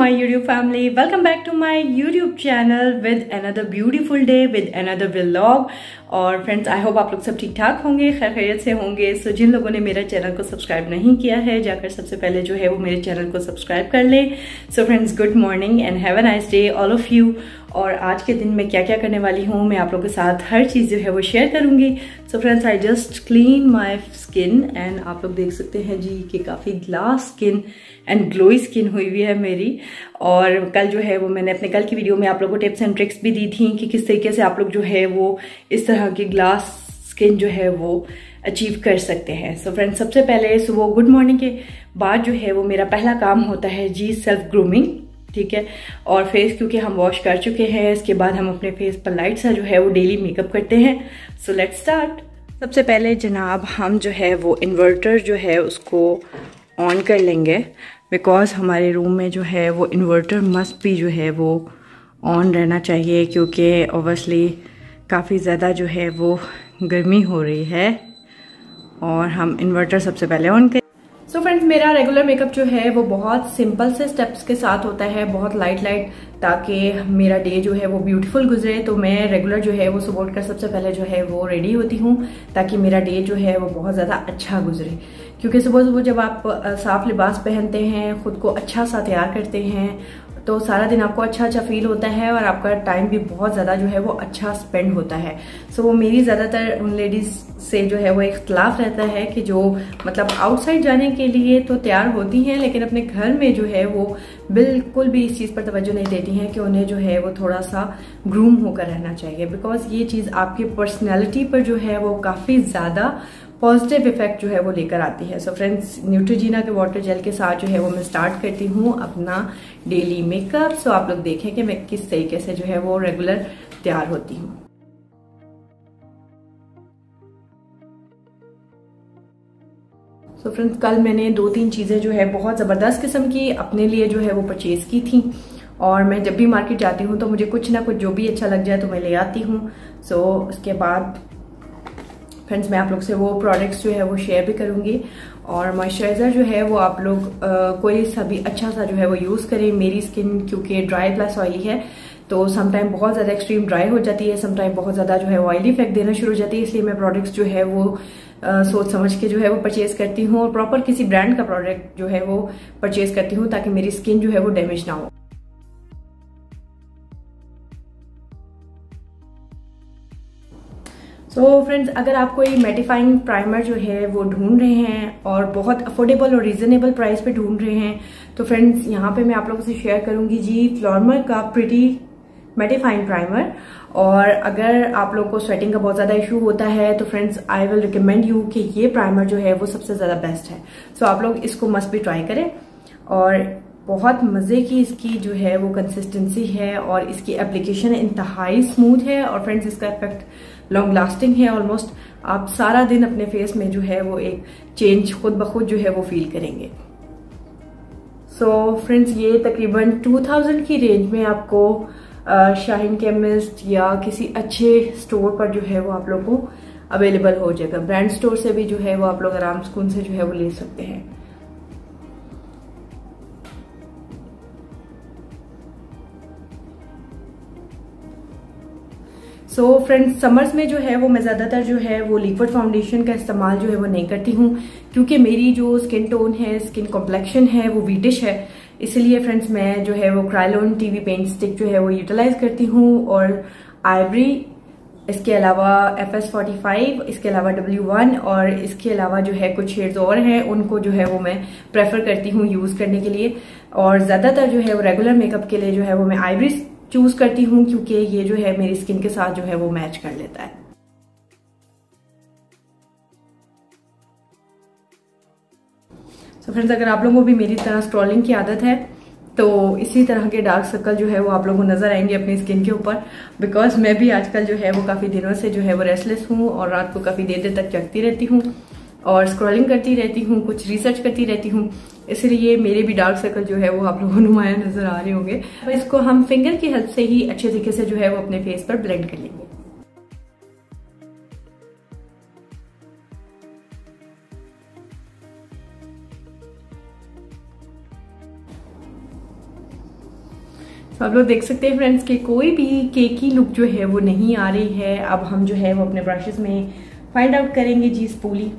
my YouTube family. Welcome back to my YouTube channel with another beautiful day with another vlog. और friends I hope आप लोग सब ठीक ठाक होंगे खैर खैरियत से होंगे सो so, जिन लोगों ने मेरा चैनल को सब्सक्राइब नहीं किया है जाकर सबसे पहले जो है वो मेरे चैनल को सब्सक्राइब कर ले so friends good morning and have a nice day all of you और आज के दिन मैं क्या क्या करने वाली हूँ, मैं आप लोगों के साथ हर चीज़ जो है वो शेयर करूँगी। So friends I just clean my skin and आप लोग देख सकते हैं जी कि काफ़ी glass skin and glowy skin हुई हुई है मेरी। और कल जो है वो मैंने अपने कल की वीडियो में आप लोगों को टिप्स एंड ट्रिक्स भी दी थी कि किस तरीके से आप लोग जो है वो इस तरह की ग्लास स्किन जो है वो अचीव कर सकते हैं। सो so फ्रेंड्स सबसे पहले सुबह गुड मॉर्निंग के बाद जो है वो मेरा पहला काम होता है जी सेल्फ ग्रूमिंग ठीक है? और फेस क्योंकि हम वॉश कर चुके हैं, इसके बाद हम अपने फेस पर लाइट सा जो है वो डेली मेकअप करते हैं। सो लेट स्टार्ट सबसे पहले जनाब, हम जो है वो इन्वर्टर जो है उसको ऑन कर लेंगे। बिकॉज़ हमारे रूम में जो है वो इन्वर्टर मस्ट भी जो है वो ऑन रहना चाहिए, क्योंकि ओबियसली काफ़ी ज़्यादा जो है वो गर्मी हो रही है। और हम इन्वर्टर सबसे पहले ऑन करें। सो so फ्रेंड्स मेरा रेगुलर मेकअप जो है, वो बहुत सिंपल से स्टेप्स के साथ होता है, बहुत लाइट लाइट ताकि मेरा डे जो है वो ब्यूटीफुल गुजरे। तो मैं रेगुलर जो है, वो सुबह उठकर सबसे पहले जो है, वो रेडी होती हूँ ताकि मेरा डे जो है, वो बहुत ज़्यादा अच्छा गुजरे। क्योंकि सुबह सुबह जब आप साफ़ लिबास पहनते हैं, खुद को अच्छा सा तैयार करते हैं तो सारा दिन आपको अच्छा अच्छा फील होता है और आपका टाइम भी बहुत ज़्यादा जो है वो अच्छा स्पेंड होता है। सो वो मेरी ज़्यादातर उन लेडीज़ से जो है वो इख्तलाफ रहता है कि जो मतलब आउटसाइड जाने के लिए तो तैयार होती हैं, लेकिन अपने घर में जो है वो बिल्कुल भी इस चीज़ पर तवज्जो नहीं देती हैं कि उन्हें जो है वो थोड़ा सा ग्रूम होकर रहना चाहिए। बिकॉज़ ये चीज़ आपकी पर्सनैलिटी पर जो है वो काफ़ी ज़्यादा पॉजिटिव इफ़ेक्ट जो है वो लेकर आती है। सो फ्रेंड्स न्यूट्रीजीना के वाटर जेल के साथ जो है वो मैं स्टार्ट करती हूँ अपना डेली मेकअप सो आप लोग देखें कि मैं किस तरीके से जो है वो रेगुलर तैयार होती हूँ। सो so फ्रेंड्स कल मैंने दो तीन चीज़ें जो है बहुत ज़बरदस्त किस्म की अपने लिए जो है वो परचेज़ की थी। और मैं जब भी मार्केट जाती हूँ तो मुझे कुछ ना कुछ जो भी अच्छा लग जाए तो मैं ले आती हूँ। सो so, उसके बाद फ्रेंड्स मैं आप लोग से वो प्रोडक्ट्स जो है वो शेयर भी करूँगी। और मॉइस्चराइज़र जो है वो आप लोग कोई सा अच्छा सा जो है वो यूज़ करें। मेरी स्किन क्योंकि ड्राई प्लस ऑयली है तो समटाइम बहुत ज़्यादा एक्सट्रीम ड्राई हो जाती है समटाइम बहुत ज़्यादा जो है ऑयली इफ़ेक्ट देना शुरू हो जाती है इसलिए मैं प्रोडक्ट्स जो है वो आ, सोच समझ के जो है वो परचेज करती हूँ। और प्रॉपर किसी ब्रांड का प्रोडक्ट जो है वो परचेज करती हूँ ताकि मेरी स्किन जो है वो डैमेज ना हो। सो so फ्रेंड्स अगर आप कोई मेटिफाइंग प्राइमर जो है, वो ढूंढ रहे हैं और बहुत अफोर्डेबल और रीजनेबल प्राइस पे ढूंढ रहे हैं तो फ्रेंड्स यहाँ पे मैं आप लोगों से शेयर करूँगी जी फ्लॉर्मर का प्रिटी मेटिफाइंग प्राइमर और अगर आप लोगों को स्वेटिंग का बहुत ज़्यादा इशू होता है तो friends I will recommend you कि ये प्राइमर जो है, वो सबसे ज़्यादा बेस्ट है। सो so, आप लोग इसको मस्ट भी ट्राई करें। और बहुत मज़े की इसकी जो है, वो कंसिस्टेंसी है और इसकी एप्लीकेशन इंतहाई स्मूथ है और फ्रेंड्स इसका इफ़ेक्ट लॉन्ग लास्टिंग है ऑलमोस्ट आप सारा दिन अपने फेस में जो है वो एक चेंज खुद ब खुद जो है वो फील करेंगे। सो so, फ्रेंड्स ये तकरीबन 2000 की रेंज में आपको शाहीन केमिस्ट या किसी अच्छे स्टोर पर जो है वो आप लोग को अवेलेबल हो जाएगा। ब्रांड स्टोर से भी जो है वो आप लोग आराम सुकून से जो है वो ले सकते हैं। सो so, फ्रेंड्स समर्स में जो है वो मैं ज़्यादातर जो है वो लिक्विड फाउंडेशन का इस्तेमाल जो है वो नहीं करती हूँ क्योंकि मेरी जो स्किन टोन है स्किन कॉम्प्लेक्शन है वो वीटिश है। इसलिए फ्रेंड्स मैं जो है वो क्राइलोन टीवी पेंट स्टिक जो है वो यूटिलाइज करती हूँ और आइवरी इसके अलावा एफ़ एस फोर्टी फाइव इसके अलावा डब्ल्यू वन और इसके अलावा जो है कुछ शेड्स और हैं उनको जो है वो मैं प्रेफर करती हूँ यूज़ करने के लिए। और ज़्यादातर जो है वो रेगुलर मेकअप के लिए जो है वो मैं आइवरी चूज़ करती हूँ क्योंकि ये जो है मेरी स्किन के साथ जो है वो मैच कर लेता है। सो so फ्रेंड्स अगर आप लोगों को भी मेरी तरह स्क्रॉलिंग की आदत है तो इसी तरह के डार्क सर्कल जो है वो आप लोगों को नज़र आएँगे अपनी स्किन के ऊपर बिकॉज़ मैं भी आजकल जो है वो काफ़ी दिनों से जो है वो रेस्टलेस हूँ और रात को काफ़ी देर देर तक जगती रहती हूँ और स्क्रॉलिंग करती रहती हूँ, कुछ रिसर्च करती रहती हूँ। इसलिए मेरे भी डार्क सर्कल जो है वो आप लोगों को नुमाया नज़र आ रहे होंगे। तो इसको हम फिंगर की हेल्प से ही अच्छे तरीके से जो है वो अपने फेस पर ब्लेंड कर लेंगे। तो आप लोग देख सकते हैं फ्रेंड्स कि कोई भी केकी लुक जो है वो नहीं आ रही है। अब हम जो है वो अपने ब्रशेस में फाइंड आउट करेंगे जी स्पूली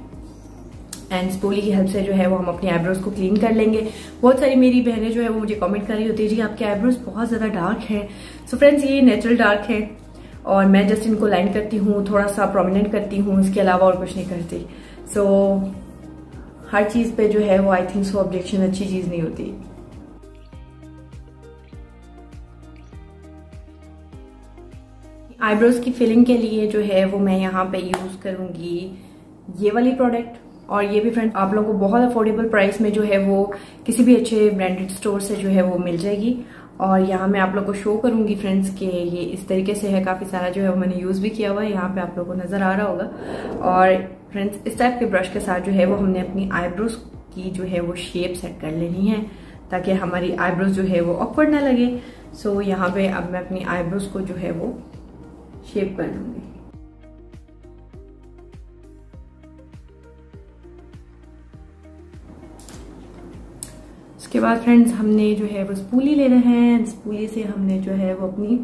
एंड स्पोली की हेल्प से जो है वो हम अपने आईब्रोज को क्लीन कर लेंगे। बहुत सारी मेरी बहनें जो है वो मुझे कमेंट कर रही होती है जी आपके आईब्रोज बहुत ज़्यादा डार्क है। सो फ्रेंड्स ये नेचुरल डार्क है। और मैं जस्ट इनको लाइन करती हूँ थोड़ा सा प्रोमिनेंट करती हूँ इसके अलावा और कुछ नहीं करती। सो so, हर चीज़ पे जो है वो आई थिंक सो ऑब्जेक्शन अच्छी चीज़ नहीं होती। आईब्रोज की फिलिंग के लिए जो है वो मैं यहाँ पे यूज़ करूँगी ये वाली प्रोडक्ट और ये भी फ्रेंड आप लोगों को बहुत अफोर्डेबल प्राइस में जो है वो किसी भी अच्छे ब्रांडेड स्टोर से जो है वो मिल जाएगी। और यहाँ मैं आप लोग को शो करूँगी फ्रेंड्स कि ये इस तरीके से है, काफ़ी सारा जो है वो मैंने यूज़ भी किया हुआ है, यहाँ पे आप लोगों को नज़र आ रहा होगा। और फ्रेंड्स इस टाइप के ब्रश के साथ जो है वो हमने अपनी आईब्रोज की जो है वो शेप सेट कर लेनी है, ताकि हमारी आईब्रोज जो है वो ऑकवर्ड ना लगे। सो यहाँ पे अब मैं अपनी आईब्रोज को जो है वो शेप कर लूँगी। उसके बाद फ्रेंड्स हमने जो है वो स्पूली लेना है। स्पूली से हमने जो है वो अपनी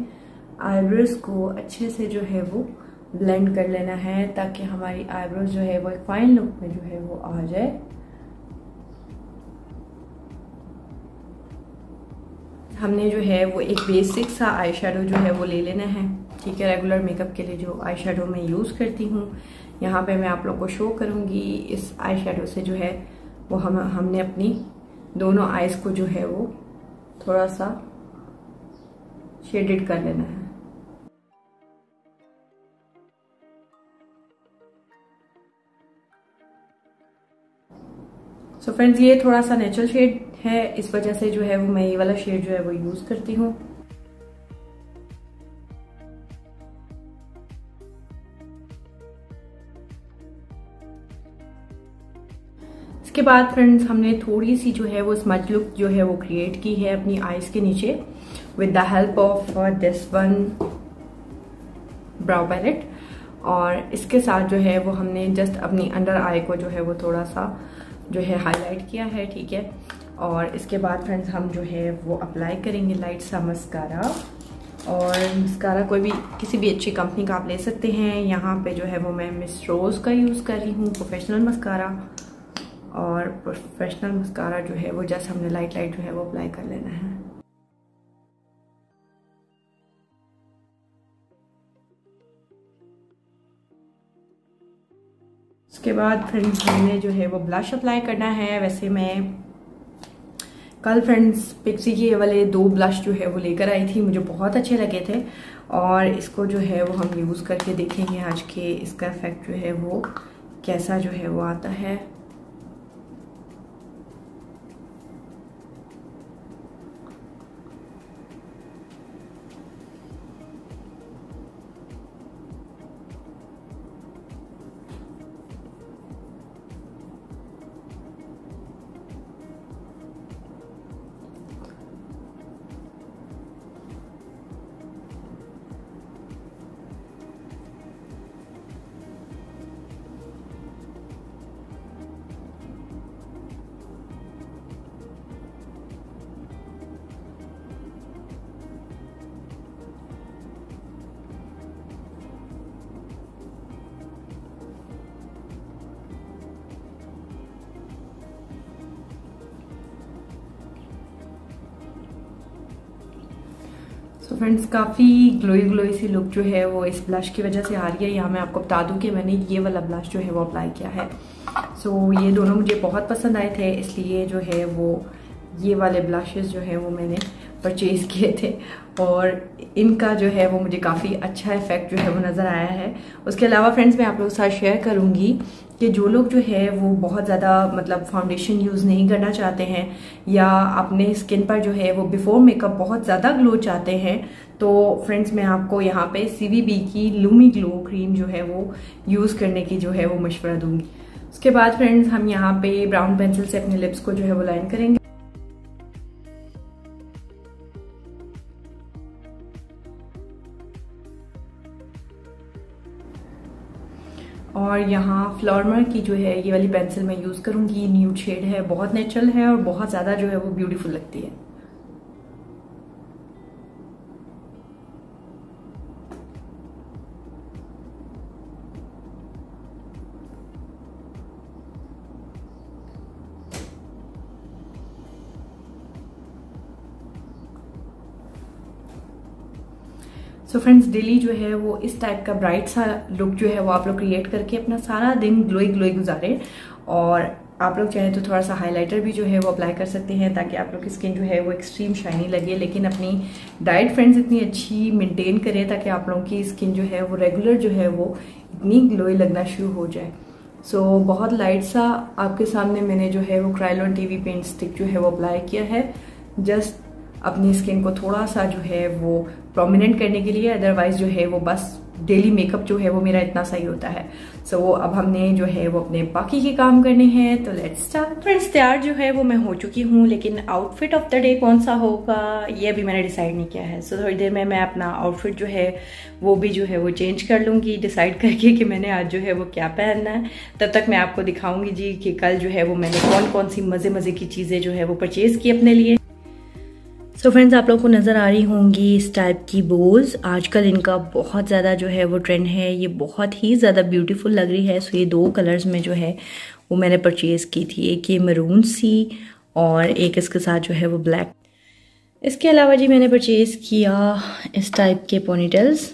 आईब्रोज को अच्छे से जो है वो ब्लेंड कर लेना है, ताकि हमारी आईब्रोज जो है वो एक फाइन लुक में जो है वो आ जाए। हमने जो है वो एक बेसिक सा आई जो है वो ले लेना है। ठीक है रेगुलर मेकअप के लिए जो आई शेडो मैं यूज़ करती हूँ। यहाँ पे मैं आप लोग को शो करूँगी इस आई शेडो से जो है वो हम, हमने अपनी दोनों आइज़ को जो है वो थोड़ा सा शेडेड कर लेना है। सो so फ्रेंड्स ये थोड़ा सा नेचुरल शेड है, इस वजह से जो है वो मैं ये वाला शेड जो है वो यूज़ करती हूँ। इसके बाद फ्रेंड्स हमने थोड़ी सी जो है वो स्मच लुक जो है वो क्रिएट की है अपनी आईज के नीचे with the help of this one brow palette और इसके साथ जो है वो हमने जस्ट अपनी अंडर आई को जो है वो थोड़ा सा जो है हाईलाइट किया है, ठीक है? और इसके बाद फ्रेंड्स हम जो है वो अप्लाई करेंगे लाइट सा मस्कारा और मस्कारा कोई भी, किसी भी अच्छी कंपनी का आप ले सकते हैं। यहाँ पे जो है वो मैं मिस रोज़ का यूज़ कर रही हूँ प्रोफेशनल मस्कारा और प्रोफेशनल मस्कारा जो है, वो जस्ट हमने लाइट लाइट जो है, वो अप्लाई कर लेना है। उसके बाद फ्रेंड्स हमने जो है, वो ब्लश अप्लाई करना है। वैसे मैं कल फ्रेंड्स पिक्सी के वाले दो ब्लश जो है, वो लेकर आई थी। मुझे बहुत अच्छे लगे थे। और इसको जो है, वो हम यूज़ करके देखेंगे आज के इसका इफ़ेक्ट जो है, वो कैसा जो है, वो आता है। सो फ्रेंड्स काफ़ी ग्लोई ग्लोई सी लुक जो है वो इस ब्लश की वजह से आ रही है। यहाँ मैं आपको बता दूँ कि मैंने ये वाला ब्लश जो है वो अप्लाई किया है। सो so, ये दोनों मुझे बहुत पसंद आए थे इसलिए जो है वो ये वाले ब्लशेस जो है वो मैंने परचेज़ किए थे। और इनका जो है वो मुझे काफ़ी अच्छा इफ़ेक्ट जो है वो नज़र आया है। उसके अलावा फ्रेंड्स मैं आप लोगों के साथ शेयर करूँगी कि जो लोग जो है वो बहुत ज़्यादा मतलब फाउंडेशन यूज़ नहीं करना चाहते हैं या अपने स्किन पर जो है वो बिफोर मेकअप बहुत ज़्यादा ग्लो चाहते हैं तो फ्रेंड्स मैं आपको यहाँ पे सीवीबी की लूमी ग्लो क्रीम जो है वो यूज़ करने की जो है वो मशवरा दूँगी। उसके बाद फ्रेंड्स हम यहाँ पे ब्राउन पेंसिल से अपने लिप्स को जो है वो लाइन करेंगे। और यहाँ फ्लॉर्मर की जो है, ये वाली पेंसिल मैं यूज़ करूँगी न्यू शेड है, बहुत नेचुरल है और बहुत ज़्यादा जो है वो ब्यूटीफुल लगती है। सो फ्रेंड्स डेली जो है वो इस टाइप का ब्राइट सा लुक जो है वो आप लोग क्रिएट करके अपना सारा दिन ग्लोई ग्लोई गुजारें। और आप लोग चाहें तो थोड़ा सा हाइलाइटर भी जो है वो अप्लाई कर सकते हैं ताकि आप लोग की स्किन जो है वो एक्सट्रीम शाइनी लगे। लेकिन अपनी डाइट फ्रेंड्स इतनी अच्छी मेंटेन करें ताकि आप लोगों की स्किन जो है वो रेगुलर जो है वो इतनी ग्लोई लगना शुरू हो जाए। सो so, बहुत लाइट सा आपके सामने मैंने जो है वो क्राइलोन टीवी पेंट स्टिक जो है वो अप्लाई किया है। जस्ट अपनी स्किन को थोड़ा सा जो है वो प्रोमिनेंट करने के लिए अदरवाइज़ जो है वो बस डेली मेकअप जो है वो मेरा इतना सही होता है। सो so, अब हमने जो है वो अपने बाकी के काम करने हैं तो लेट्स स्टार्ट फ्रेंड्स तैयार जो है वो मैं हो चुकी हूँ लेकिन आउटफिट ऑफ़ द डे कौन सा होगा ये अभी मैंने डिसाइड नहीं किया है। सो so, थोड़ी देर में मैं अपना आउटफिट जो है वो भी जो है वो चेंज कर लूँगी डिसाइड करके कि मैंने आज जो है वो क्या पहनना है। तब तक मैं आपको दिखाऊँगी जी कि कल जो है वो मैंने कौन कौन सी मज़े मज़े की चीज़ें जो है वो परचेज़ की अपने लिए। सो so फ्रेंड्स आप लोगों को नज़र आ रही होंगी इस टाइप की बोल्स आजकल इनका बहुत ज़्यादा जो है वो ट्रेंड है। ये बहुत ही ज़्यादा ब्यूटीफुल लग रही है। सो ये दो कलर्स में जो है वो मैंने परचेज़ की थी। एक ये मरून सी और एक इसके साथ जो है वो ब्लैक इसके अलावा जी मैंने परचेज़ किया इस टाइप के पोनीटेल्स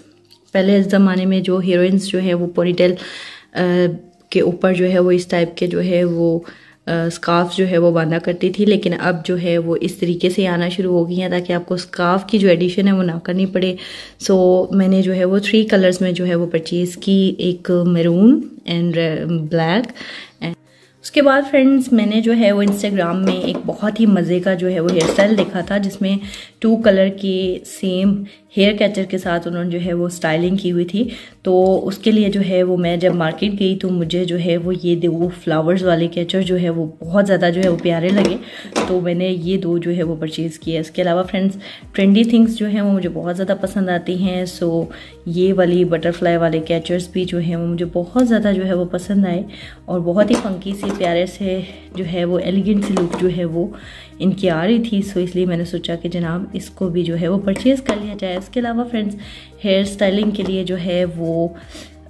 पहले इस ज़माने में जो हीरोइंस जो है वो पोनीटेल के ऊपर जो है वो इस टाइप के जो है वो स्कार्फ जो है वो बांधा करती थी लेकिन अब जो है वो इस तरीके से आना शुरू हो गई हैं ताकि आपको स्काफ की जो एडिशन है वो ना करनी पड़े। सो so, मैंने जो है वो थ्री कलर्स में जो है वो परचेज़ की एक मरून एंड ब्लैक एंड उसके बाद फ्रेंड्स मैंने जो है वो इंस्टाग्राम में एक बहुत ही मज़े का जो है वो हेयर स्टाइल देखा था जिसमें टू कलर के सेम हेयर कैचर के साथ उन्होंने जो है वो स्टाइलिंग की हुई थी। तो उसके लिए जो है वो मैं जब मार्केट गई तो मुझे जो है वो ये दो फ्लावर्स वाले कैचर जो है वो बहुत ज़्यादा जो है वो प्यारे लगे। तो मैंने ये दो जो है वो परचेज़ किया इसके अलावा फ्रेंड्स, ट्रेंडी थिंग्स जो हैं वो मुझे बहुत ज़्यादा पसंद आती हैं। सो ये वाली बटरफ्लाई वाले कैचर्स भी जो हैं वो मुझे बहुत ज़्यादा जो है वो पसंद आए। और बहुत ही फंकी से, प्यारे से जो है वो एलिगेंट सी लुक जो है वो इनकी आ रही थी सो इसलिए मैंने सोचा कि जनाब इसको भी जो है वो परचेज़ कर लिया जाए। इसके अलावा फ्रेंड्स हेयर स्टाइलिंग के लिए जो है वो,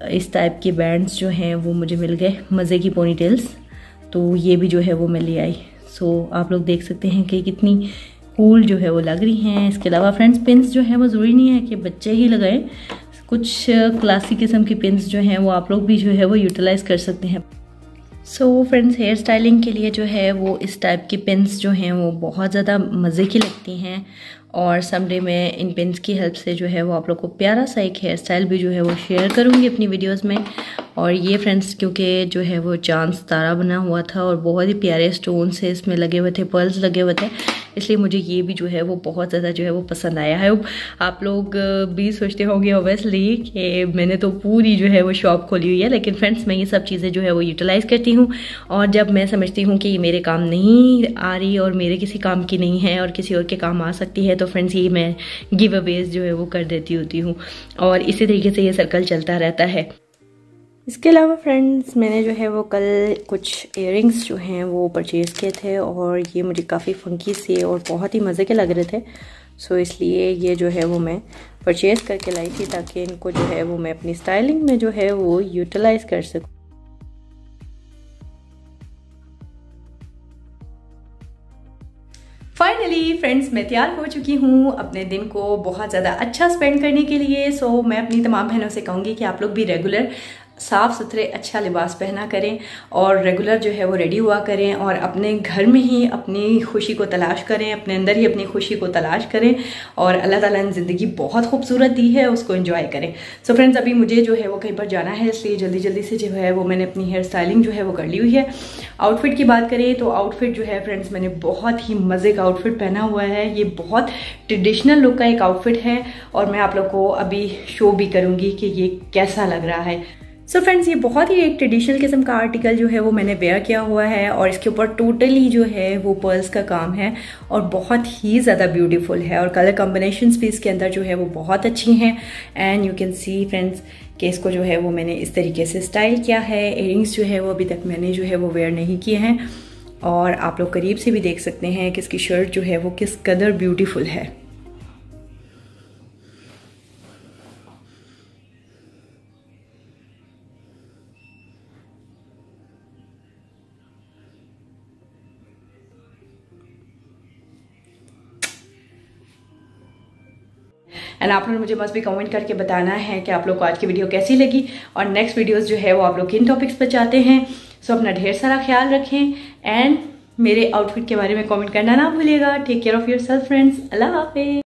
इस टाइप के बैंड्स जो हैं वो मुझे मिल गए, मज़े की पोनी टेल्स तो ये भी जो है वो मैं ले आई। सो आप लोग देख सकते हैं कि कितनी कूल जो है वो लग रही हैं। इसके अलावा फ्रेंड्स पिंस जो है वो ज़रूरी नहीं है कि बच्चे ही लगाएँ। कुछ क्लासिक किस्म की पिंस जो हैं वो आप लोग भी जो है वो यूटिलाइज़ कर सकते हैं। सो फ्रेंड्स हेयर स्टाइलिंग के लिए जो है, वो इस टाइप की पिंस जो हैं, वो बहुत ज़्यादा मज़े की लगती हैं। और समडे में इन पिंस की हेल्प से जो है, वो आप लोग को प्यारा सा एक हेयर स्टाइल भी जो है, वो शेयर करूँगी अपनी वीडियोस में। और ये फ्रेंड्स क्योंकि जो है, वो चाँद तारा बना हुआ था और बहुत ही प्यारे स्टोन से इसमें लगे हुए थे पर्ल्स लगे हुए थे। इसलिए मुझे ये भी जो है वो बहुत ज़्यादा जो है वो पसंद आया। है आप लोग भी सोचते होंगे ओबियसली कि मैंने तो पूरी जो है वो शॉप खोली हुई है, लेकिन फ्रेंड्स मैं ये सब चीज़ें जो है वो यूटिलाइज़ करती हूँ। और जब मैं समझती हूँ कि ये मेरे काम नहीं आ रही और मेरे किसी काम की नहीं है और किसी और के काम आ सकती है तो फ्रेंड्स ये मैं गिव अवेज जो है वो कर देती होती हूँ। और इसी तरीके से ये सर्कल चलता रहता है। इसके अलावा फ्रेंड्स मैंने जो है वो कल कुछ इयर जो हैं वो परचेज़ किए थे और ये मुझे काफ़ी फंकी से और बहुत ही मज़े के लग रहे थे। सो so, इसलिए ये जो है वो मैं परचेज़ करके लाई थी ताकि इनको जो है वो मैं अपनी स्टाइलिंग में जो है वो यूटिलाइज़ कर सकूँ। फाइनली फ्रेंड्स मैं तैयार हो चुकी हूँ अपने दिन को बहुत ज़्यादा अच्छा स्पेंड करने के लिए। सो so, मैं अपनी तमाम बहनों से कहूँगी कि आप लोग भी रेगुलर साफ़ सुथरे अच्छा लिबास पहना करें और रेगुलर जो है वो रेडी हुआ करें और अपने घर में ही अपनी खुशी को तलाश करें, अपने अंदर ही अपनी खुशी को तलाश करें और अल्लाह ताला ने ज़िंदगी बहुत खूबसूरत दी है, उसको इन्जॉय करें। सो so फ्रेंड्स अभी मुझे जो है वो कहीं पर जाना है, इसलिए जल्दी जल्दी से जो है वो मैंने अपनी हेयर स्टाइलिंग जो है वो कर ली हुई है। आउटफिट की बात करें तो आउटफिट जो है फ्रेंड्स मैंने बहुत ही मज़े का आउटफिट पहना हुआ है। ये बहुत ट्रेडिशनल लुक का एक आउटफिट है और मैं आप लोग को अभी शो भी करूँगी कि ये कैसा लग रहा है। सो so फ्रेंड्स ये बहुत ही एक ट्रेडिशनल किस्म का आर्टिकल जो है वो मैंने वेयर किया हुआ है और इसके ऊपर टोटली जो है वो पर्ल्स का काम है और बहुत ही ज़्यादा ब्यूटीफुल है और कलर कॉम्बिनेशन भी इसके अंदर जो है वो बहुत अच्छी हैं। And you can see friends कि इसको जो है वो मैंने इस तरीके से स्टाइल किया है। इयरिंग्स जो है वो अभी तक मैंने जो है वो वेयर नहीं किए हैं। और आप लोग करीब से भी देख सकते हैं कि इसकी शर्ट जो है वो किस कदर ब्यूटीफुल है। एंड आप लोग मुझे मस्त भी कमेंट करके बताना है कि आप लोग को आज की वीडियो कैसी लगी। और नेक्स्ट वीडियोज़ जो है वो आप लोग किन टॉपिक्स पर चाहते हैं। सो अपना ढेर सारा ख्याल रखें। एंड मेरे आउटफिट के बारे में कमेंट करना ना भूलिएगा। Take care of yourself friends अल्लाह हाफिज़।